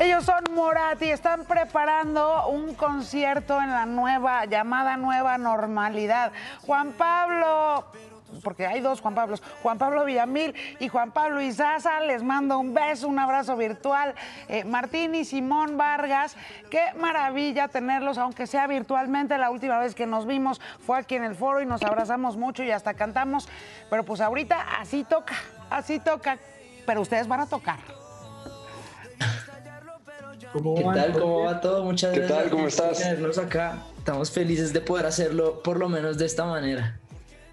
Ellos son Morat y están preparando un concierto en la nueva, llamada Nueva Normalidad. Juan Pablo, porque hay dos Juan Pablos, Juan Pablo Villamil y Juan Pablo Izaza. Les mando un beso, un abrazo virtual. Eh, Martín y Simón Vargas, qué maravilla tenerlos, aunque sea virtualmente. La última vez que nos vimos fue aquí en el foro y nos abrazamos mucho y hasta cantamos. Pero pues ahorita así toca, así toca. Pero ustedes van a tocar. ¿Cómo ¿Qué tal? ¿Cómo va todo? Muchas ¿Qué gracias tal? ¿Cómo estás? tenerlos acá. Estamos felices de poder hacerlo por lo menos de esta manera.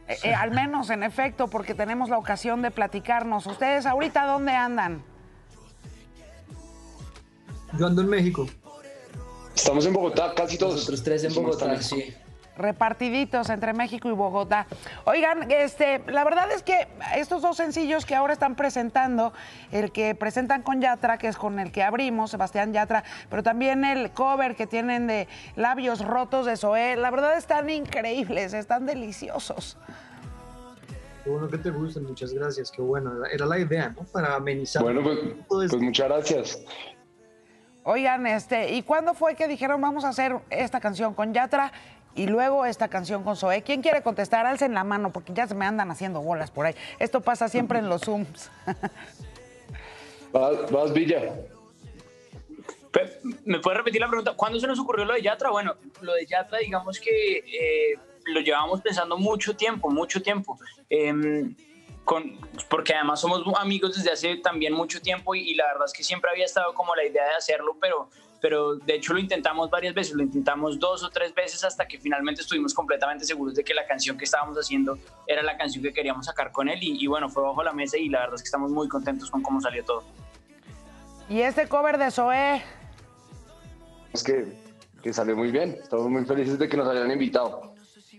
Eh, eh, al menos, en efecto, porque tenemos la ocasión de platicarnos. ¿Ustedes ahorita dónde andan? Yo ando en México. Estamos en Bogotá, casi todos. Nosotros tres en Bogotá, sí repartiditos entre México y Bogotá. Oigan, este, la verdad es que estos dos sencillos que ahora están presentando, el que presentan con Yatra, que es con el que abrimos, Sebastián Yatra, pero también el cover que tienen de Labios Rotos de Zoé, la verdad están increíbles, están deliciosos. Qué bueno que te gusten, muchas gracias, qué bueno, era la idea, ¿no? Para amenizar. Bueno, pues, pues muchas gracias. Oigan, este, ¿y cuándo fue que dijeron vamos a hacer esta canción con Yatra y luego esta canción con Zoé. ¿Quién quiere contestar? Alcen la mano porque ya se me andan haciendo bolas por ahí. Esto pasa siempre en los Zooms. vas, Villa. ¿Me puedes repetir la pregunta? ¿Cuándo se nos ocurrió lo de Yatra? Bueno, lo de Yatra, digamos que eh, lo llevamos pensando mucho tiempo, mucho tiempo. Em, con, porque además somos amigos desde hace también mucho tiempo y, y, la verdad es que siempre había estado como la idea de hacerlo, pero pero de hecho lo intentamos varias veces, lo intentamos dos o tres veces hasta que finalmente estuvimos completamente seguros de que la canción que estábamos haciendo era la canción que queríamos sacar con él y, bueno, fue bajo la mesa y la verdad es que estamos muy contentos con cómo salió todo. ¿Y este cover de Zoé? Es que, que salió muy bien, estamos muy felices de que nos hayan invitado.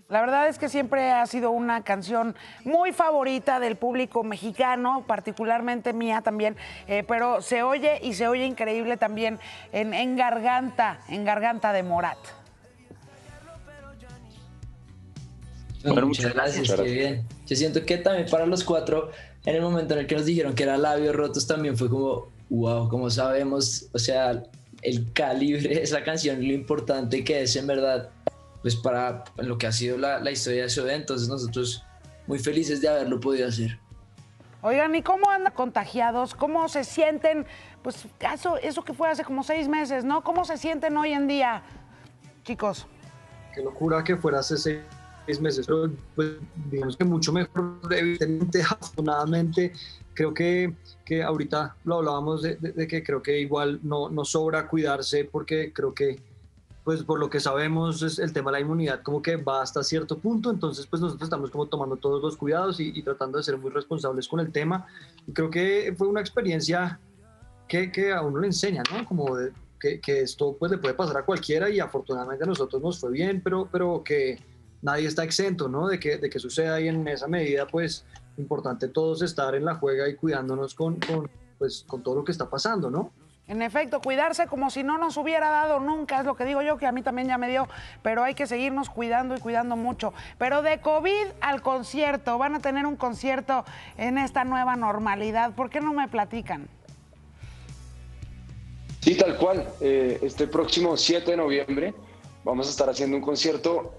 La verdad es que siempre ha sido una canción muy favorita del público mexicano, particularmente mía también, eh, pero se oye y se oye increíble también en, Garganta, en Garganta de Morat. muchas gracias, qué bien. Yo siento que también para los cuatro, en el momento en el que nos dijeron que era labios rotos, también fue como, wow, como sabemos, o sea, el calibre de esa canción, lo importante que es en verdad pues para lo que ha sido la, la historia de su entonces nosotros muy felices de haberlo podido hacer. Oigan, ¿y cómo andan contagiados? ¿Cómo se sienten? Pues eso, eso que fue hace como seis meses, ¿no? ¿Cómo se sienten hoy en día, chicos? Qué locura que fuera hace seis meses, pero pues, digamos que mucho mejor, evidentemente, afortunadamente, creo que, que ahorita lo hablábamos de, de, que creo que igual no, no sobra cuidarse porque creo que pues por lo que sabemos es el tema de la inmunidad como que va hasta cierto punto, entonces pues nosotros estamos como tomando todos los cuidados y, tratando de ser muy responsables con el tema. Y creo que fue una experiencia que, que a uno le enseña, ¿no? Como que, que, esto pues le puede pasar a cualquiera y afortunadamente a nosotros nos fue bien, pero, pero que nadie está exento, ¿no? De que, de que suceda y en esa medida pues importante todos estar en la juega y cuidándonos con, con, pues, con todo lo que está pasando, ¿no? En efecto, cuidarse como si no nos hubiera dado nunca, es lo que digo yo, que a mí también ya me dio, pero hay que seguirnos cuidando y cuidando mucho. Pero de COVID al concierto, van a tener un concierto en esta nueva normalidad, ¿por qué no me platican? Sí, tal cual. Eh, este próximo 7 de noviembre vamos a estar haciendo un concierto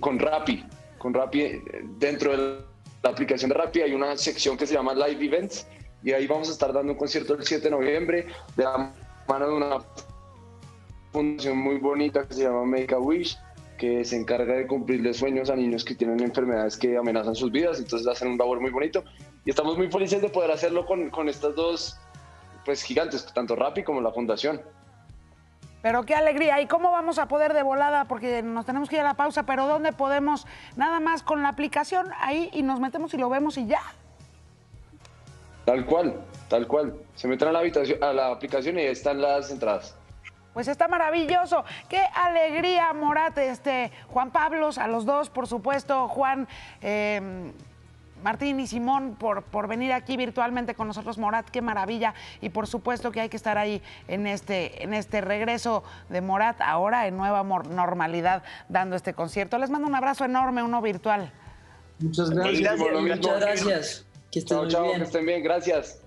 con Rappi. Con Rappi, eh, dentro de la aplicación de Rappi hay una sección que se llama Live Events y ahí vamos a estar dando un concierto el 7 de noviembre de la mano de una fundación muy bonita que se llama Make a Wish que se encarga de cumplirle sueños a niños que tienen enfermedades que amenazan sus vidas, entonces hacen un labor muy bonito y estamos muy felices de poder hacerlo con, con estas dos pues gigantes, tanto Rappi como la fundación. Pero qué alegría. ¿Y cómo vamos a poder de volada? Porque nos tenemos que ir a la pausa, pero ¿dónde podemos? Nada más con la aplicación ahí y nos metemos y lo vemos y ya. Tal cual, tal cual. Se meten a la, habitación, a la aplicación y ahí están las entradas. Pues está maravilloso. Qué alegría, Morat, este, Juan Pablos, a los dos, por supuesto, Juan. Eh, Martín y Simón por, por venir aquí virtualmente con nosotros, Morat, qué maravilla. Y por supuesto que hay que estar ahí en este, en este regreso de Morat, ahora en nueva normalidad, dando este concierto. Les mando un abrazo enorme, uno virtual. Muchas gracias. Muchas gracias. Que estén chao, chao, que estén bien, gracias.